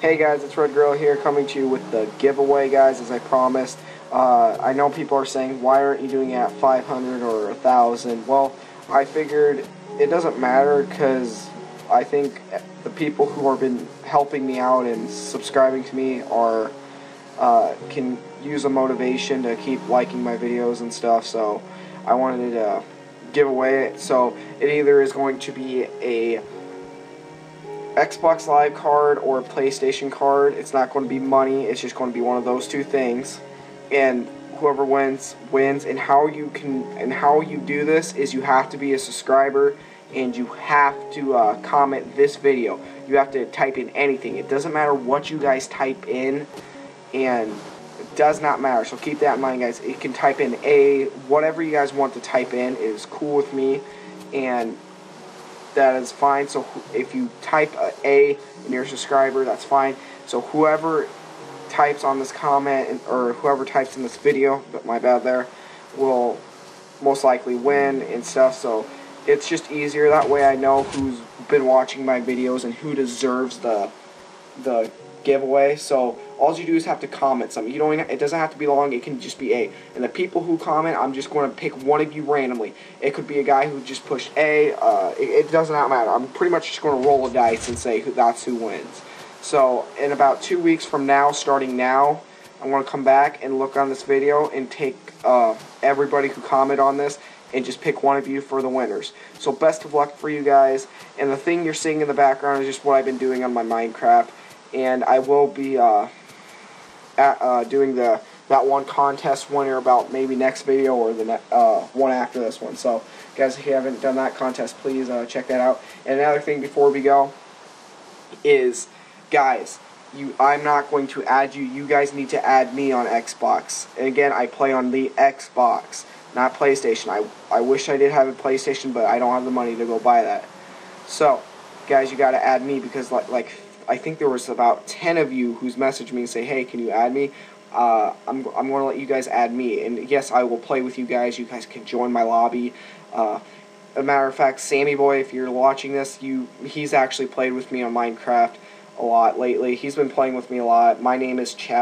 Hey guys, it's Red Gorilla here coming to you with the giveaway guys as I promised. Uh, I know people are saying why aren't you doing it at 500 or 1000? Well, I figured it doesn't matter because I think the people who have been helping me out and subscribing to me are uh, can use a motivation to keep liking my videos and stuff so I wanted to give away it so it either is going to be a Xbox Live card or a PlayStation card. It's not going to be money. It's just going to be one of those two things. And whoever wins wins. And how you can and how you do this is you have to be a subscriber and you have to uh, comment this video. You have to type in anything. It doesn't matter what you guys type in, and it does not matter. So keep that in mind, guys. You can type in a whatever you guys want to type in is cool with me, and that is fine. So if you type a, a and you're subscriber, that's fine. So whoever types on this comment or whoever types in this video, but my bad there, will most likely win and stuff. So it's just easier that way. I know who's been watching my videos and who deserves the the giveaway. So all you do is have to comment something. You don't. It doesn't have to be long. It can just be A. And the people who comment, I'm just going to pick one of you randomly. It could be a guy who just pushed A. Uh, it, it does not matter. I'm pretty much just going to roll a dice and say who, that's who wins. So in about two weeks from now, starting now, I'm going to come back and look on this video and take uh, everybody who comment on this and just pick one of you for the winners. So best of luck for you guys. And the thing you're seeing in the background is just what I've been doing on my Minecraft. And I will be uh, at, uh, doing the that one contest winner about maybe next video or the uh, one after this one. So guys, if you haven't done that contest, please uh, check that out. And another thing before we go is, guys, you I'm not going to add you. You guys need to add me on Xbox. And again, I play on the Xbox not PlayStation. I, I wish I did have a PlayStation, but I don't have the money to go buy that. So, guys, you got to add me because, like, like, I think there was about 10 of you who's messaged me and say, hey, can you add me? Uh, I'm, I'm going to let you guys add me. And yes, I will play with you guys. You guys can join my lobby. Uh, a matter of fact, Sammy Boy, if you're watching this, you he's actually played with me on Minecraft a lot lately. He's been playing with me a lot. My name is Chad.